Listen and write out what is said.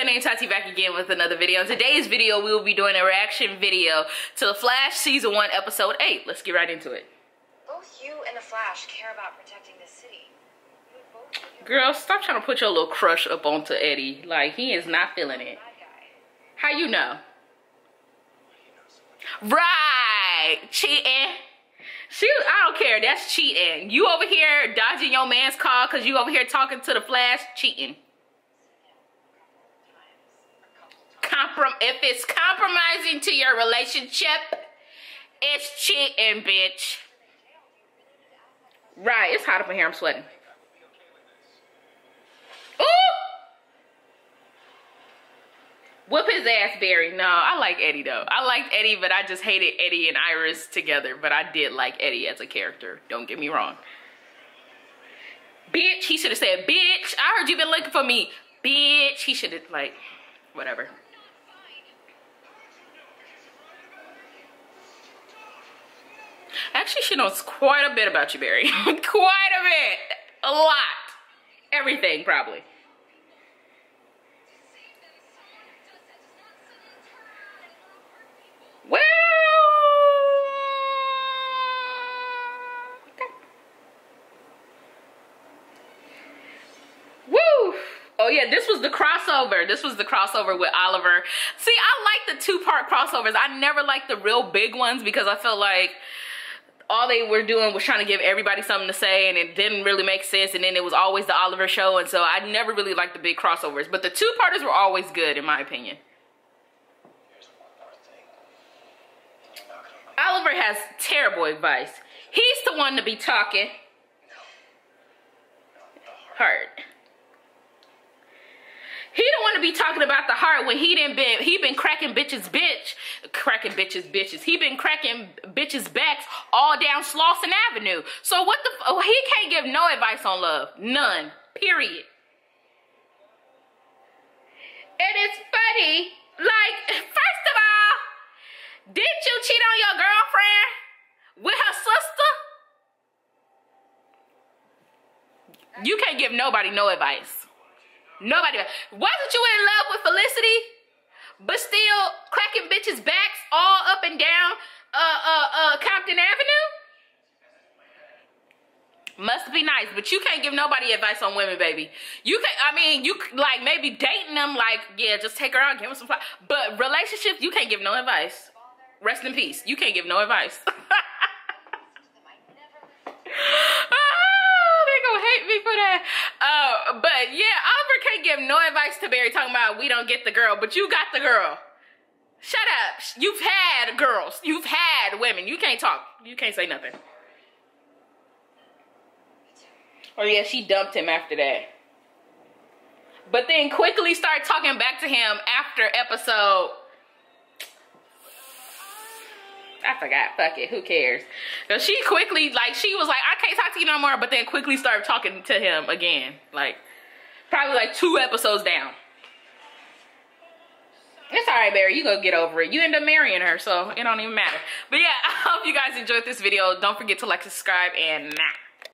what's name Tati back again with another video. In today's video, we will be doing a reaction video to The Flash Season 1, Episode 8. Let's get right into it. Both you and the Flash care about protecting the city. You both think you're Girl, stop trying to put your little crush up onto Eddie. Like, he is not feeling it. How you know? Right, cheating. She, I don't care. That's cheating. You over here dodging your man's call because you over here talking to the Flash, cheating. Comprom. If it's compromising to your relationship, it's cheating, bitch. Right, it's hot up in here. I'm sweating. Ooh. Whoop his ass, Barry. No, I like Eddie though. I liked Eddie, but I just hated Eddie and Iris together. But I did like Eddie as a character. Don't get me wrong. Bitch, he should have said, bitch, I heard you been looking for me. Bitch, he should have, like, whatever. Actually, she knows quite a bit about you, Barry. quite a bit. A lot. Everything, probably. Woo! Oh yeah, this was the crossover. This was the crossover with Oliver. See, I like the two-part crossovers. I never like the real big ones because I feel like all they were doing was trying to give everybody something to say and it didn't really make sense and then it was always the Oliver show and so I never really liked the big crossovers. But the two-parters were always good in my opinion. Oliver has terrible advice. He's the one to be talking. Heart. He don't want to be talking about the heart when he didn't been he been cracking bitches bitch cracking bitches bitches he been cracking bitches backs all down Slauson Avenue. So what the oh, he can't give no advice on love, none. Period. And it's funny, like first of all, didn't you cheat on your girlfriend with her sister? You can't give nobody no advice. Nobody. Wasn't you in love with Felicity? But still cracking bitches' backs all up and down uh uh uh Compton Avenue? Must be nice, but you can't give nobody advice on women, baby. You can, I mean, you like maybe dating them, like yeah, just take her out, give her some. But relationships, you can't give no advice. Rest in peace. You can't give no advice. oh, they gonna hate me for that. Uh, but yeah, Oliver can't give no advice to Barry talking about we don't get the girl, but you got the girl. Shut up. You've had girls. You've had women. You can't talk. You can't say nothing. Oh yeah, she dumped him after that. But then quickly start talking back to him after episode I forgot. Fuck it. Who cares? So she quickly, like, she was like, I can't talk to you no more, but then quickly started talking to him again. Like, probably like two episodes down. It's all right, Barry. You go get over it. You end up marrying her, so it don't even matter. But yeah, I hope you guys enjoyed this video. Don't forget to like, subscribe, and nah.